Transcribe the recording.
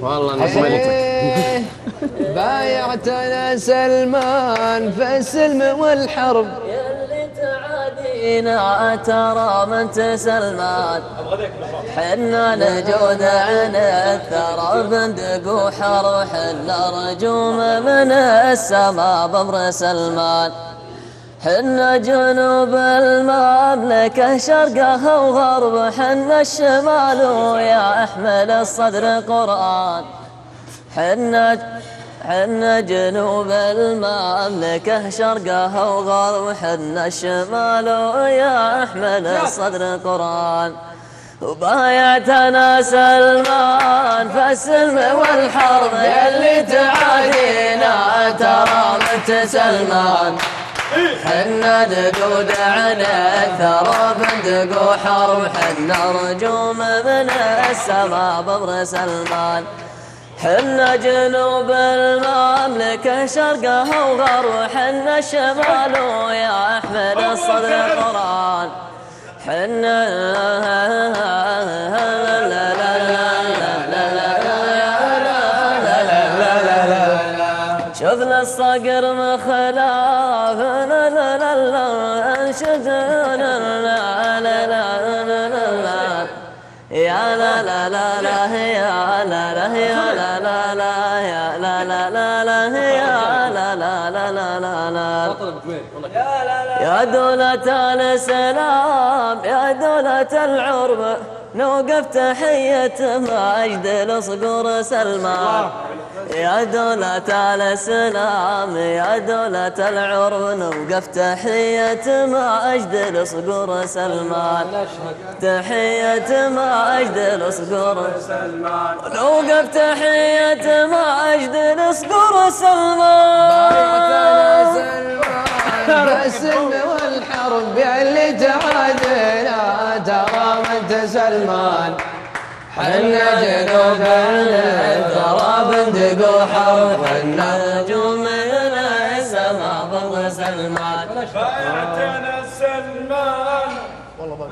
والله نسمعتك إيه، بايعتنا سلمان في السلم والحرب. يلي تعادينا ترى من تسلمان. حنا نجود عن الثرى بندق وحر حنا رجوم من السما بمر سلمان. حنا جنوب المملكة شرقها وغرب حنا الشمال ويا أحمل الصدر قرآن. حنا حنا جنوب المملكة شرقها وغرب حنا الشمال ويا أحمل الصدر قرآن. وبايعتنا سلمان فالسلم والحرب يلي تعادينا ترى مت سلمان. حنا دقود عن الثرى بندق وحرب حنا رجوم من السما ببر سلمان حنا جنوب المملكة شرقها وغرب حنا الشمال ويا أحمد الصدر قرآن. حنا شفنا الصقر مخلاف لا لا لا لا انشدنا لا لا لا لا لا يا لا لا لا لا يا لا لا يا لا لا لا يا لا لا لا لا يا لا لا لا لا لا لا يا دولة السلام يا دولة العرب نوقف تحية مجد الصقور سلمان يا دولة الإسلام يا دولة العرب نوقف تحية مجد الصقور سلمان تحية مجد الصقور سلمان نوقف تحية مجد الصقور سلمان السلم والحرب اللي تعادينا من سلمان حنا جنوب الثرى بندق وحرب حنا نجوم السما بر سلمان. بايعتنا سلمان. والله ما